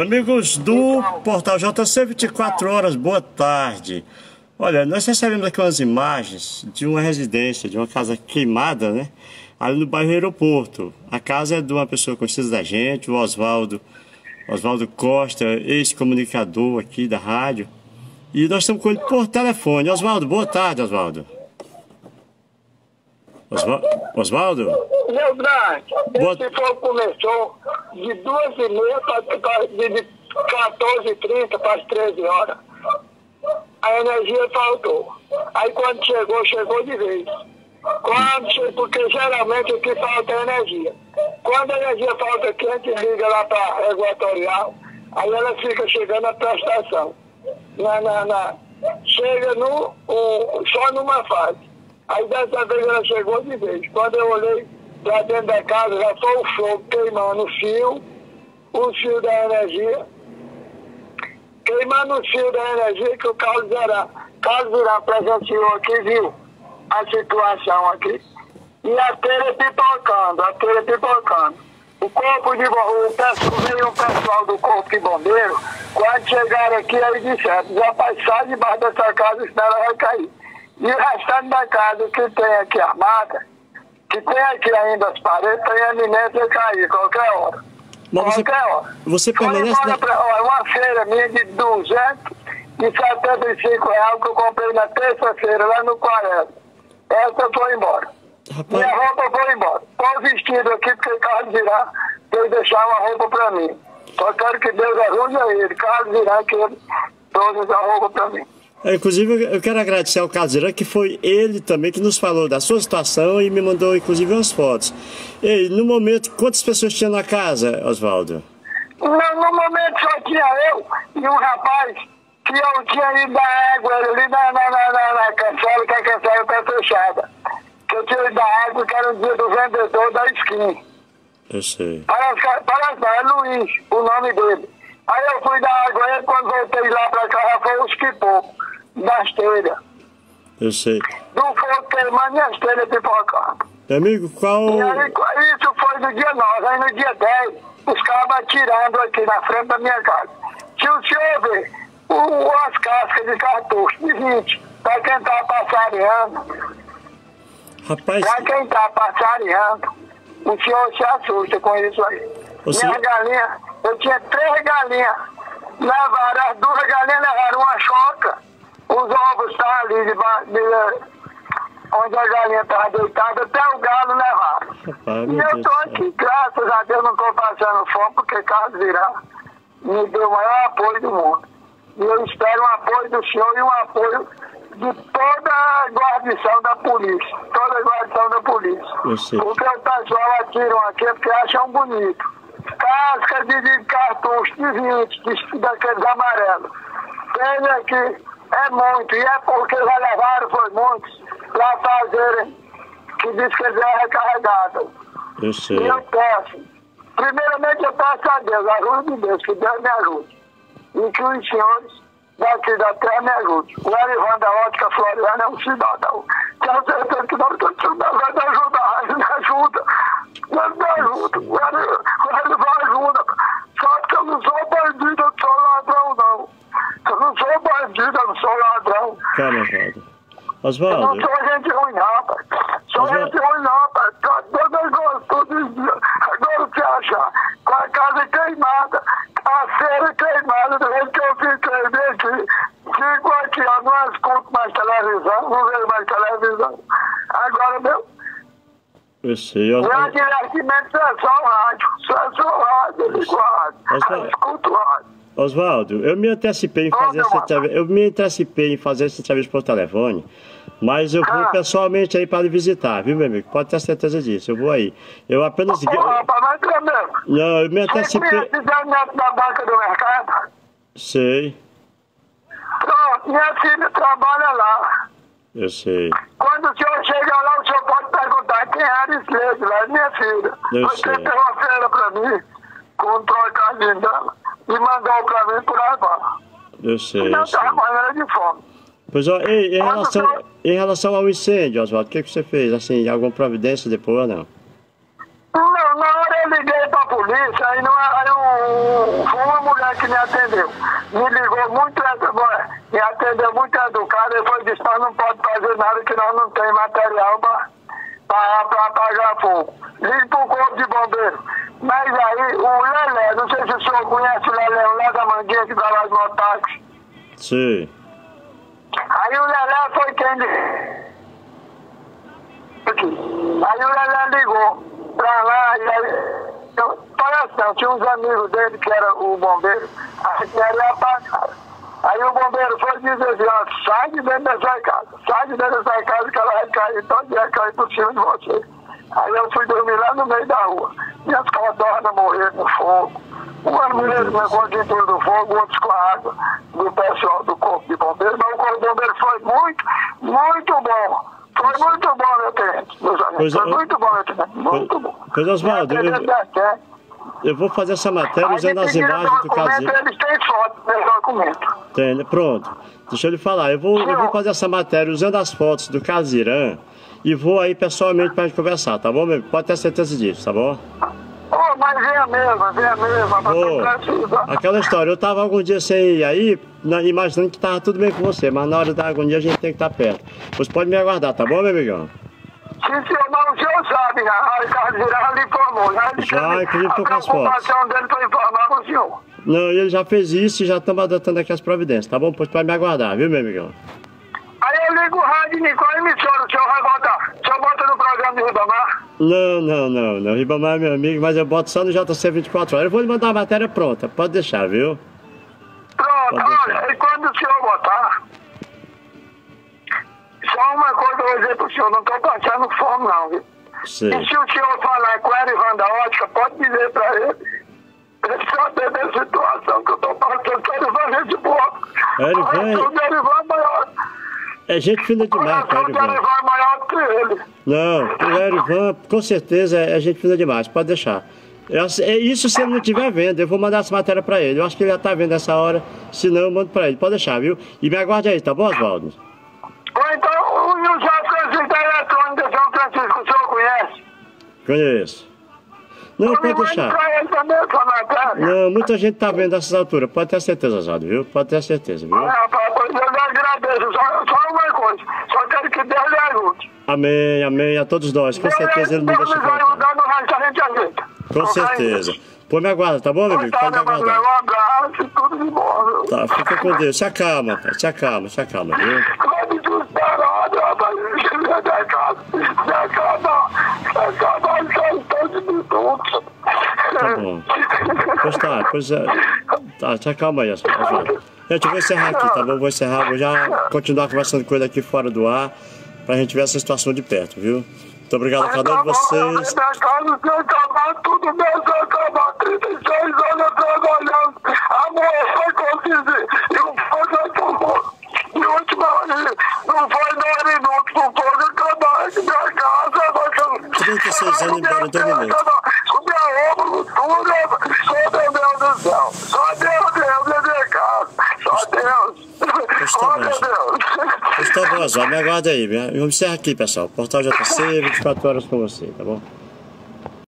Amigos do Então, portal JC 24 horas, boa tarde. Olha, nós recebemos aqui umas imagens de uma residência, de uma casa queimada, né? Ali no bairro Aeroporto. A casa é de uma pessoa conhecida da gente, o Oswaldo, Oswaldo Costa, ex-comunicador aqui da rádio. E nós estamos com ele por telefone. Oswaldo, boa tarde, Oswaldo. Osva- Oswaldo? Grande, Boa- esse fogo começou de duas e meia para de, de 14h30 para as 13 horas. A energia faltou. Aí quando chegou, chegou de vez. Quando porque geralmente aqui falta energia. Quando a energia falta aqui, a gente liga lá para a regulatorial, aí ela fica chegando a prestação. Na, na, na- chega no, o- só numa fase. Aí dessa vez ela chegou de vez. Quando eu olhei para dentro da casa, já foi o fogo queimando o fio, o fio da energia, queimando o fio da energia que o Carlos Verá, Carlos Verá presenciou aqui, viu a situação aqui. E a telha pipocando, a telha pipocando. O corpo de o pessoal, veio um pessoal do corpo de bombeiro, quando chegaram aqui, eles disseram, já passar debaixo dessa casa, senão ela vai cair. E o restante da casa que tem aqui armada, que tem aqui ainda as paredes, tem a iminência de cair qualquer hora. Mas você, qualquer hora. você permanece na... pra- ó, uma feira minha de 275 reais que eu comprei na terça-feira lá no Quaresma. Essa foi embora. Minha Rapaz, roupa foi embora. Tô vestido aqui porque Carlos Irá veio deixar uma roupa pra mim. Só quero que Deus arruje a ele. Carlos Irá que ele trouxe essa roupa pra mim. É, Inclusive, eu- quero agradecer ao Caseira, que foi ele também que nos falou da sua situação e me mandou, inclusive, umas fotos. E no momento, quantas pessoas tinha na casa, Oswaldo? No, no momento só tinha eu e um rapaz que eu tinha ido dar água ali na, na, na, na, na cancela, que a cancela está fechada. Que eu tinha ido dar água, que era o dia do vendedor da skin. Eu sei. Parece, que- parece não, é Luiz, o nome dele. Aí eu fui dar água ele, quando voltei lá pra já foi os pipocos das telhas. Eu sei. Do fogo queimando e as telhas pipocando. Amigo, qual. E aí, isso foi no dia 9, aí no dia 10, os cabos atirando aqui na frente da minha casa. Se o senhor ver o, as cascas de cartucho de 20, para quem tá passareando, Rapaz, para quem tá passareando, o senhor se assusta com isso aí. Ô, Minha senhor- galinha, eu tinha três galinhas, levaram, as duas galinhas levaram uma choca, os ovos estão ali debaixo de, onde a galinha estava deitada, até o galo levaram. rapaz, E eu céu. aqui, graças a Deus, não estou passando fome, porque Carlos Virá me deu o maior apoio do mundo. E eu espero um apoio do senhor e um apoio de toda a guarnição da polícia. Toda a guarnição da polícia. Porque o pessoal atiram aqui porque acham bonito. Casca de, de cartucho de 20, de, daqueles amarelos. Tem aqui, é muito, e é porque já levaram, foi muitos, para fazerem, que diz que ele é recarregado. Eu E sei. eu peço, primeiramente eu peço a Deus, a ajuda de Deus, que Deus me ajude. E que os senhores daqui da terra me ajudem. O Arivan da Ótica Floriana é um cidadão. Tenho certeza que nós estamos vai me ajudar, ele me ajuda. Ele me ajuda. O Arivan ajuda. Só que eu não sou bandido, eu não sou ladrão, não. Não sou bandido, eu não sou ladrão. Calma, Oswaldo. Eu não Oswaldo, sou gente ruim, não, rapaz. Sou Mas, gente ruim, não, rapaz. Tô todo gosto todo dia. Agora o que achar? Com a casa queimada, a cera queimada, do jeito que eu fiquei aqui. Fico aqui, não escuto mais televisão, não vejo mais televisão. Agora, meu, eu sei. meu Oswaldo, divertimento é só o rádio. Só só o rádio, eu ligo o rádio. Eu escuto o rádio. Oswaldo, eu me antecipei em fazer essa entrevista. Eu me antecipei em fazer essa entrevista por telefone. Mas eu vou Ah. pessoalmente aí para lhe visitar, viu, meu amigo? Pode ter certeza disso. Eu vou aí. Eu apenas. É. Não, eu me antecipei. o? Sei, Pronto, minha filha trabalha lá. eu sei. Quando o senhor chega lá, o senhor pode perguntar quem era esse leite lá, é minha filha. Eu Você sei. tem uma feira pra mim, com um trocadinho dela, e mandou pra mim por aí. Eu sei, eu tá morrendo de fome. Pois ó, em Quando relação, foi? em relação ao incêndio, Oswaldo, o que, que você fez? Assim, alguma providência depois ou não? Não, na hora eu liguei pra polícia, aí, não, aí o, mulher que me atendeu. Me ligou muito, me atendeu muito educada, depois disse, nós não pode fazer nada que nós não tem material para apagar fogo. Ligue para o corpo de bombeiro. Mas aí, o Lelé, não sei se o senhor conhece o Lelé, o Lelé da Manguinha que dá lá no mototáxi. Sim. Aí o Lelé foi quem... Aí o Lelé ligou pra lá e aí... Parece tinha uns amigos dele que era o bombeiro, aí queria apagar. Aí o bombeiro foi dizer assim, ó, sai de dentro dessa casa, sai de dentro dessa casa que ela vai cair, todo dia cair por cima de você. Aí eu fui dormir lá no meio da rua. Minhas codornas morreram no fogo. Uma mulher levou a dentro do fogo, outros com a água do pessoal do corpo de bombeiro, mas o corpo de bombeiro foi muito, muito bom. Foi muito bom, meu tenente, meus amigos. Pois, foi muito bom, meu tenente, muito bom. Pois, Oswaldo, eu, eu vou fazer essa matéria usando as imagens do caseiro. Eles têm foto nesse documento. Tem, né? pronto. Deixa eu lhe falar, eu vou, eu vou fazer essa matéria usando as fotos do Casirã e vou aí pessoalmente para gente conversar, tá bom, meu? Pode ter certeza disso, tá bom? Oh, mas venha mesmo, venha mesmo, oh, Aquela história, eu tava algum dia sem ir aí, imaginando que tava tudo bem com você, mas na hora da agonia a gente tem que estar tá perto. Você pode me aguardar, tá bom, meu amigão? Sim, senhor, mas o senhor sabe, né? A Ricardo já lhe informou, né? Já, inclusive tô com as fotos. A dele foi informar para o senhor. Não, ele já fez isso e já estamos adotando aqui as providências, tá bom? Pois pode me aguardar, viu, meu amigão? Ligo o rádio em qual emissora o senhor vai botar? O senhor bota no programa de Ribamar? Não, não, não, não. Ribamar é meu amigo, mas eu boto só no JC 24 horas. Eu vou lhe mandar a matéria pronta, pode deixar, viu? Pronto, olha, e quando o senhor botar, só uma coisa eu vou dizer pro senhor, não estou passando fome não, viu? Sim. E se o senhor falar com o Erivan da Ótica, pode dizer para ele ele saber da situação que eu estou passando, que ele vai gente boa. Erivan... O Erivan é maior. É gente fina demais, cara. O Erivan é maior que ele. Não, o Erivan com certeza é gente fina demais, pode deixar. Eu, é isso se ele não estiver vendo, eu vou mandar essa matéria para ele. Eu acho que ele já está vendo essa hora, se não eu mando para ele. Pode deixar, viu? E me aguarde aí, tá bom, Oswaldo? Ou então o São Francisco da Eletrônica São Francisco, o senhor conhece? Conheço. Não, pode deixar. Não, muita gente tá vendo essas alturas. Pode ter certeza, Oswaldo, viu? Pode ter certeza, viu? Ah, rapaz, eu lhe agradeço. Só, coisa. Só quero que Deus lhe ajude. Amém, amém. A todos nós. Com certeza ele não deixa faltar. Deus vai ajudando, a gente ajeita. Com certeza. Pô, me aguarda, tá bom, meu amigo? Pode me aguardar. Um abraço, tudo de bom. Tá, fica com Deus. Se acalma, pai. Se acalma, se acalma, viu? Tá bom. Pois tá, pois é. Tá, se acalma aí, Oswaldo. Gente, eu vou encerrar aqui, tá bom? Vou encerrar, vou já continuar conversando com ele aqui fora do ar, pra gente ver essa situação de perto, viu? Muito obrigado a cada um de vocês. Tudo, minha casa acabar 36 anos trabalhando. A mulher foi conduzir e o fogo. E não foi dois minutos, o fogo acabar minha casa. Vai 36 anos embora em dois minutos. Subir a ombro, tudo, só Deus do céu. Só Deus, Deus, é minha casa. Só Deus. Pois tá bom, Pois tá bom, Zó, me aguarda aí. Vamos encerrar aqui, pessoal. Portal JC, 24 horas com você, tá bom?